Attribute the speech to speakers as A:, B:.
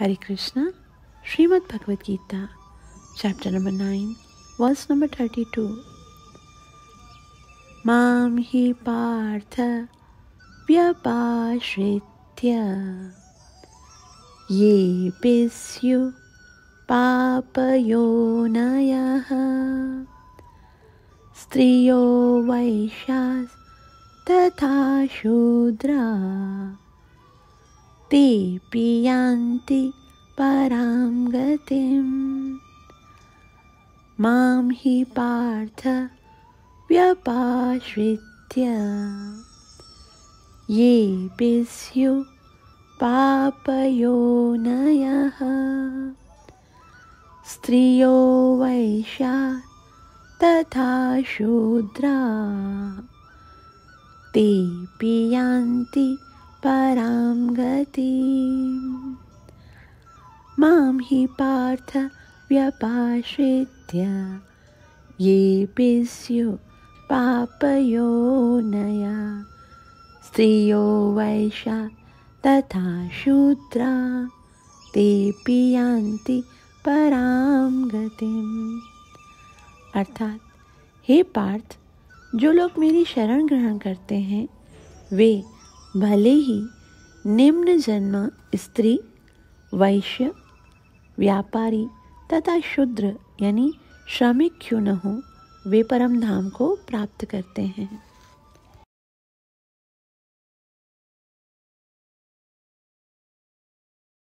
A: Hare Krishna Shrimad Bhagavad Gita chapter number nine verse number thirty two माम ही पार्थ व्यपाश्रित्य ये पिस्यु पापयोनयः स्त्रियो वैश्यास् तथा शूद्रा तेऽपि यान्ति परां गतिम् मां हि पार्थ व्यपाश्रित्य। येऽपि स्युः पापयोनयः स्त्रियो वैश्या तथा शूद्रा। तेऽपि यान्ति परां गतिम् माँ हि पार्थ व्यपाश्रित्य। येऽपि स्युः पापयोनया स्त्रियो वैशा तथा शूद्रा। तेऽपि यान्ति परां गतिम् अर्थात, हे पार्थ, जो लोग मेरी शरण ग्रहण करते हैं, वे भले ही निम्न जन्म, स्त्री, वैश्य, व्यापारी तथा शूद्र, यानी श्रमिक क्यों न हो, वे परम धाम को प्राप्त करते हैं।